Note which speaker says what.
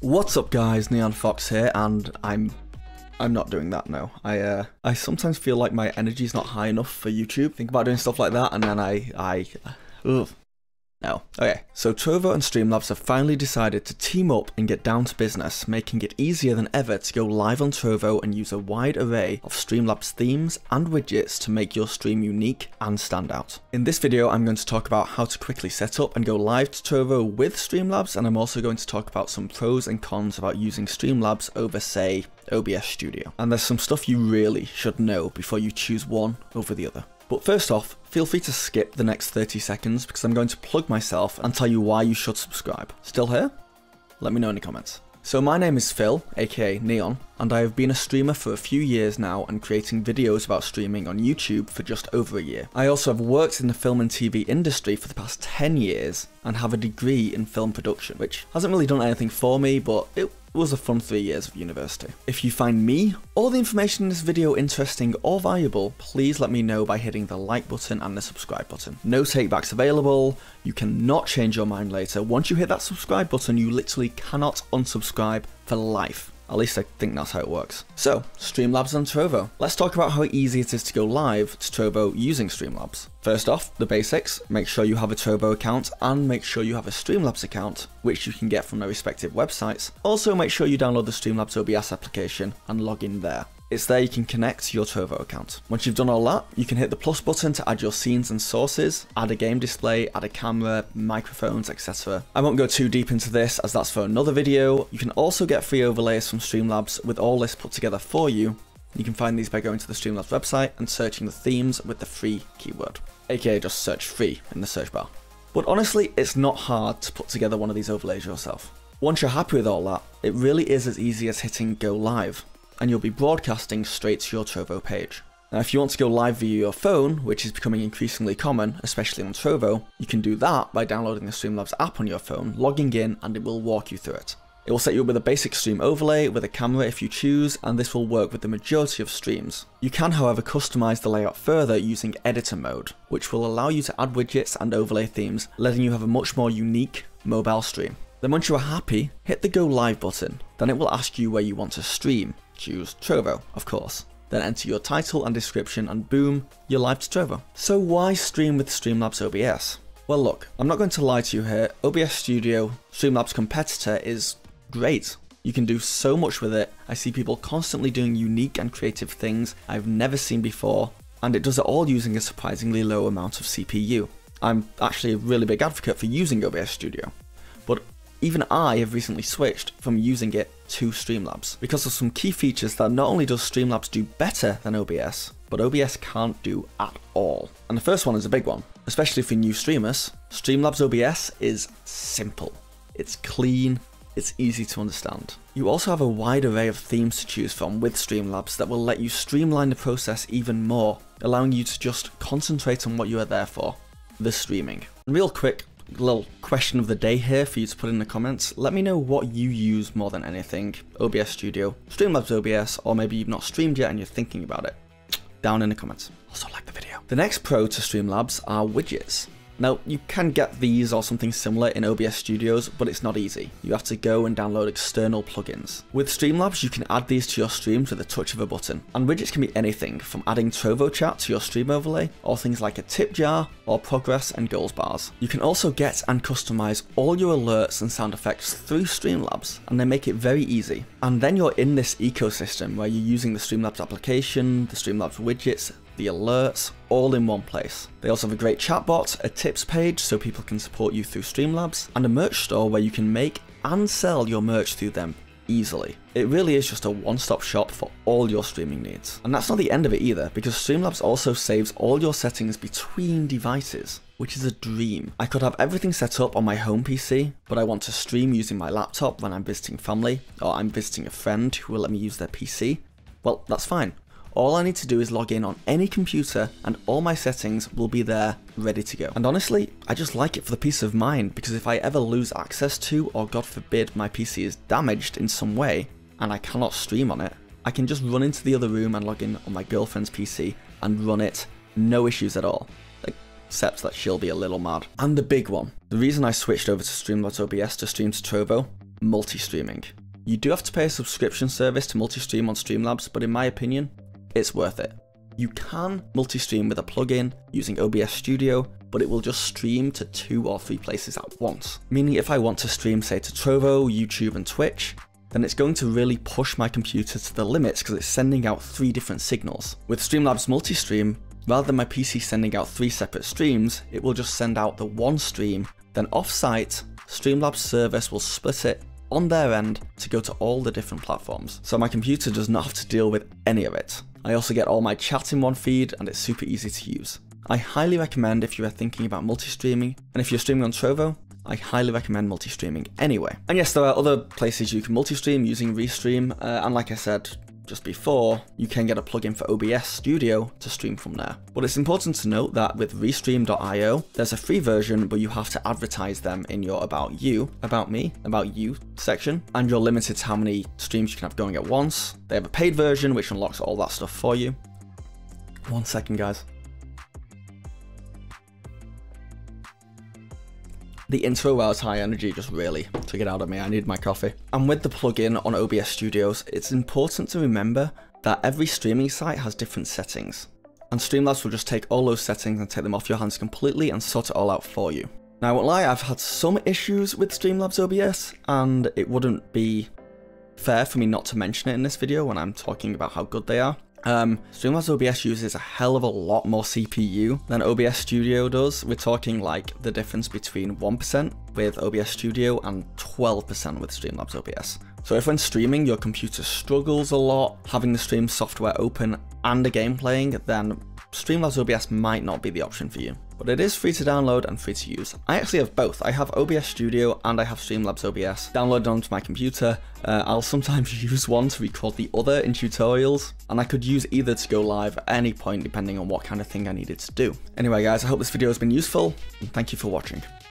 Speaker 1: What's up guys, Neon Phox here, and I'm I'm not doing that now. I uh I sometimes feel like my energy's not high enough for YouTube. Think about doing stuff like that and then I I ugh. No. Okay, so Trovo and Streamlabs have finally decided to team up and get down to business, making it easier than ever to go live on Trovo and use a wide array of Streamlabs themes and widgets to make your stream unique and stand out. In this video, I'm going to talk about how to quickly set up and go live to Trovo with Streamlabs, and I'm also going to talk about some pros and cons about using Streamlabs over, say, OBS Studio. And there's some stuff you really should know before you choose one over the other. But first off, feel free to skip the next 30 seconds because I'm going to plug myself and tell you why you should subscribe. Still here? Let me know in the comments. So my name is Phil, aka Neon, and I have been a streamer for a few years now and creating videos about streaming on YouTube for just over a year. I also have worked in the film and TV industry for the past 10 years and have a degree in film production, which hasn't really done anything for me, but it was a fun three years of university. If you find me or the information in this video interesting or valuable, please let me know by hitting the like button and the subscribe button. No takebacks available, you cannot change your mind later. Once you hit that subscribe button, you literally cannot unsubscribe for life. At least I think that's how it works. So, Streamlabs and Trovo. Let's talk about how easy it is to go live to Trovo using Streamlabs. First off, the basics. Make sure you have a Trovo account and make sure you have a Streamlabs account, which you can get from their respective websites. Also, make sure you download the Streamlabs OBS application and log in there. It's there you can connect to your Trovo account. Once you've done all that, you can hit the plus button to add your scenes and sources, add a game display, add a camera, microphones, etc. I won't go too deep into this as that's for another video. You can also get free overlays from Streamlabs with all this put together for you. You can find these by going to the Streamlabs website and searching the themes with the free keyword, aka just search free in the search bar. But honestly, it's not hard to put together one of these overlays yourself. Once you're happy with all that, it really is as easy as hitting go live and you'll be broadcasting straight to your Trovo page. Now if you want to go live via your phone, which is becoming increasingly common, especially on Trovo, you can do that by downloading the Streamlabs app on your phone, logging in, and it will walk you through it. It will set you up with a basic stream overlay with a camera if you choose, and this will work with the majority of streams. You can however customize the layout further using editor mode, which will allow you to add widgets and overlay themes, letting you have a much more unique mobile stream. Then once you are happy, hit the go live button, then it will ask you where you want to stream. Choose Trovo, of course. Then enter your title and description and boom, you're live to Trovo. So why stream with Streamlabs OBS? Well look, I'm not going to lie to you here, OBS Studio, Streamlabs competitor is great. You can do so much with it, I see people constantly doing unique and creative things I've never seen before, and it does it all using a surprisingly low amount of CPU. I'm actually a really big advocate for using OBS Studio, but even I have recently switched from using it to Streamlabs because of some key features that not only does Streamlabs do better than OBS, but OBS can't do at all. And the first one is a big one, especially for new streamers. Streamlabs OBS is simple. It's clean, it's easy to understand. You also have a wide array of themes to choose from with Streamlabs that will let you streamline the process even more, allowing you to just concentrate on what you are there for, the streaming. Real quick, little question of the day here for you to put in the comments. Let me know what you use more than anything. OBS Studio, Streamlabs OBS, or maybe you've not streamed yet and you're thinking about it. Down in the comments. Also like the video. The next pro to Streamlabs are widgets. Now, you can get these or something similar in OBS Studios, but it's not easy. You have to go and download external plugins. With Streamlabs, you can add these to your streams with a touch of a button. And widgets can be anything, from adding Trovo chat to your stream overlay, or things like a tip jar, or progress and goals bars. You can also get and customize all your alerts and sound effects through Streamlabs, and they make it very easy. And then you're in this ecosystem where you're using the Streamlabs application, the Streamlabs widgets, the alerts, all in one place. They also have a great chatbot, a tips page so people can support you through Streamlabs, and a merch store where you can make and sell your merch through them easily. It really is just a one-stop shop for all your streaming needs. And that's not the end of it either, because Streamlabs also saves all your settings between devices, which is a dream. I could have everything set up on my home PC, but I want to stream using my laptop when I'm visiting family, or I'm visiting a friend who will let me use their PC. Well, that's fine. All I need to do is log in on any computer and all my settings will be there ready to go. And honestly, I just like it for the peace of mind because if I ever lose access to or god forbid my PC is damaged in some way and I cannot stream on it, I can just run into the other room and log in on my girlfriend's PC and run it, no issues at all except that she'll be a little mad. And the big one, the reason I switched over to Streamlabs OBS to stream to Trovo multi-streaming. You do have to pay a subscription service to multi-stream on Streamlabs, but in my opinion, it's worth it. You can multi-stream with a plugin using OBS Studio, but it will just stream to two or three places at once. Meaning if I want to stream say to Trovo, YouTube and Twitch, then it's going to really push my computer to the limits because it's sending out three different signals. With Streamlabs multi-stream, rather than my PC sending out three separate streams, it will just send out the one stream, then off-site, Streamlabs service will split it on their end to go to all the different platforms. So my computer does not have to deal with any of it. I also get all my chat in one feed and it's super easy to use. I highly recommend if you are thinking about multi-streaming, and if you're streaming on Trovo, I highly recommend multi-streaming anyway. And yes, there are other places you can multi-stream using Restream, uh, and like I said, just before, you can get a plugin for OBS Studio to stream from there. But it's important to note that with Restream.io, there's a free version, but you have to advertise them in your About You, About Me, About You section, and you're limited to how many streams you can have going at once. They have a paid version, which unlocks all that stuff for you. One second, guys. The intro was high energy just really took it out of me, I need my coffee. And with the plugin on OBS Studios, it's important to remember that every streaming site has different settings. And Streamlabs will just take all those settings and take them off your hands completely and sort it all out for you. Now I won't lie, I've had some issues with Streamlabs OBS, and it wouldn't be fair for me not to mention it in this video when I'm talking about how good they are. Um, Streamlabs OBS uses a hell of a lot more CPU than OBS Studio does. We're talking like the difference between 1% with OBS Studio and 12% with Streamlabs OBS. So if when streaming your computer struggles a lot, having the stream software open and a game playing, then Streamlabs OBS might not be the option for you but it is free to download and free to use. I actually have both. I have OBS Studio and I have Streamlabs OBS downloaded onto my computer. Uh, I'll sometimes use one to record the other in tutorials, and I could use either to go live at any point depending on what kind of thing I needed to do. Anyway guys, I hope this video has been useful, and thank you for watching.